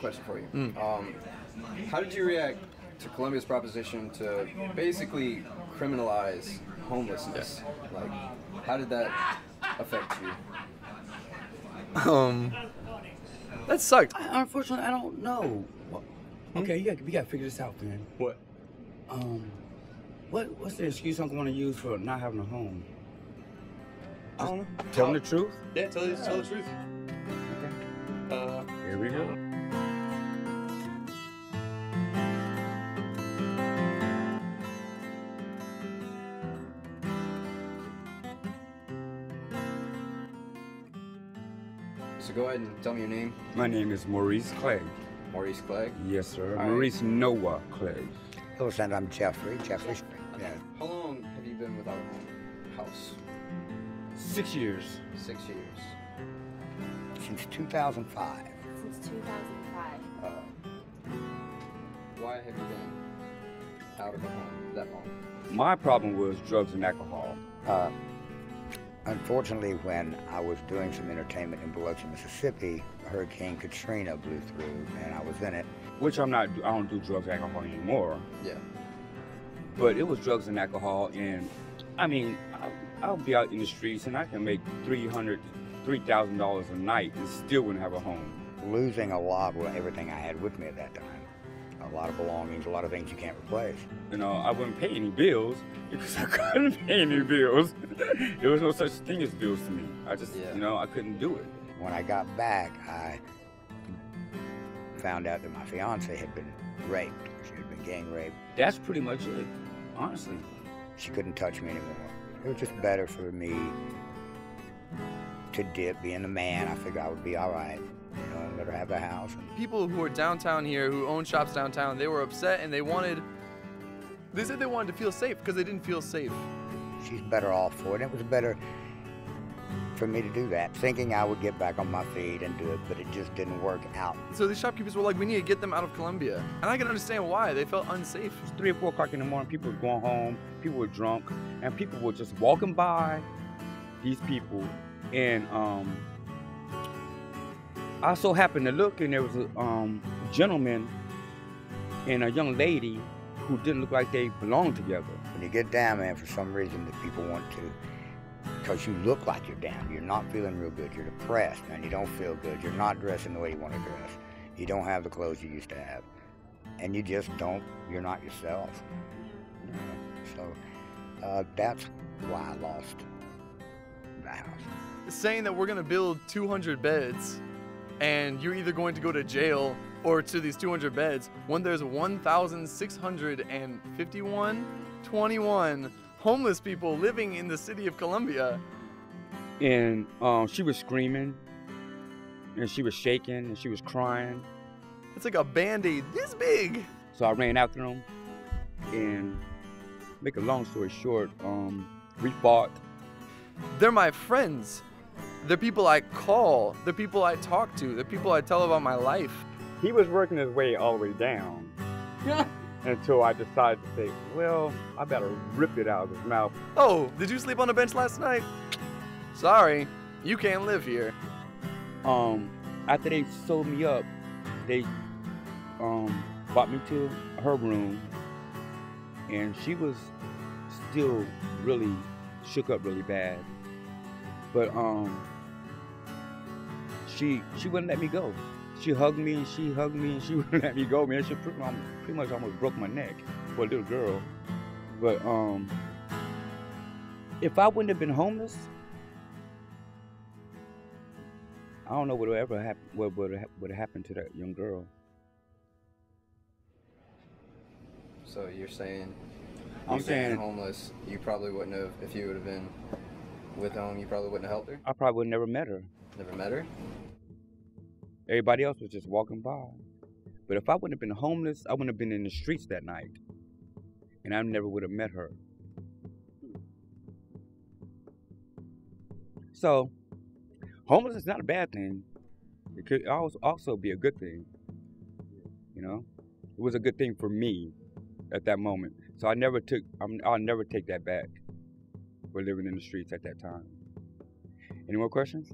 Question for you. Um, how did you react to Columbia's proposition to basically criminalize homelessness? Like, how did that affect you? Um, that sucked. I, unfortunately, I don't know. Okay, you got, we got to figure this out, man. What? Um, what what's the excuse I'm going to use for not having a home? I don't know. Tell Telling the truth? Yeah, tell, tell the truth. Okay. Uh, Here we go. So go ahead and tell me your name, My name is Maurice Clegg. Maurice Clegg. Yes, sir. right. Maurice Noah Clegg. Hello, Senator. I'm Jeffrey. Jeffrey. Yeah. How long have you been without a home? House? Six years. Six years. Since 2005. Since 2005. Uh, why have you been out of a home that long? My problem was drugs and alcohol. Uh, unfortunately, when I was doing some entertainment in Biloxi, Mississippi, Hurricane Katrina blew through, and I was in it. Which I'm not. I don't do drugs and alcohol anymore. Yeah. But it was drugs and alcohol, and I mean, I, I'll be out in the streets and I can make three hundred, three thousand dollars a night and still wouldn't have a home. Losing a lot of everything I had with me at that time. A lot of belongings, a lot of things you can't replace. You know, I wouldn't pay any bills because I couldn't pay any bills. there was no such thing as bills to me. I just, Yeah. you know, I couldn't do it. When I got back, I found out that my fiance had been raped. She had been gang raped. That's pretty much it, honestly. She couldn't touch me anymore. It was just better for me to dip, being the man. I figured I would be all right, you know, and let her have the house. people who are downtown here who own shops downtown, they were upset and they wanted. They said they wanted to feel safe because they didn't feel safe. She's better off for it. It was better for me to do that, thinking I would get back on my feet and do it, but it just didn't work out. So these shopkeepers were like, "We need to get them out of Columbia," and I can understand why. They felt unsafe. It was three or four o'clock in the morning. People were going home. People were drunk, and people were just walking by these people. And um, I so happened to look, and there was a um, gentleman and a young lady who didn't look like they belonged together. When you get down, man, for some reason that people want to, because you look like you're down. You're not feeling real good. You're depressed, man. You don't feel good. You're not dressing the way you want to dress. You don't have the clothes you used to have. And you just don't, you're not yourself. You know? So uh, that's why I lost the house. saying that we're going to build 200 beds and you're either going to go to jail or to these 200 beds when there's 1,651, 21 homeless people living in the city of Columbia. And um, she was screaming, and she was shaking, and she was crying. It's like a band aid this big. So I ran after them, and make a long story short, um, we fought. They're my friends. They're people I call. They're people I talk to. They're people I tell about my life. He was working his way all the way down until I decided to say, well, I better rip it out of his mouth. Oh, did you sleep on the bench last night? Sorry, you can't live here. Um, after they sewed me up, they um, brought me to her room, and she was still really shook up really bad. But um, she she wouldn't let me go. She hugged me and she hugged me and she wouldn't let me go, man. She pretty, much- pretty much almost broke my neck for a little girl. But um, if I wouldn't have been homeless, I don't know what would ever happen. What would have happened to that young girl? So you're saying I'm you being saying- homeless, you probably wouldn't have if you would have been with home, you probably wouldn't have helped her. I probably would never met her. Never met her. Everybody else was just walking by. But if I wouldn't have been homeless, I wouldn't have been in the streets that night, and I never would have met her. So, homeless is not a bad thing. It could also also be a good thing. You know, it was a good thing for me at that moment. So I never took. I'm, I'll never take that back for living in the streets at that time. Any more questions?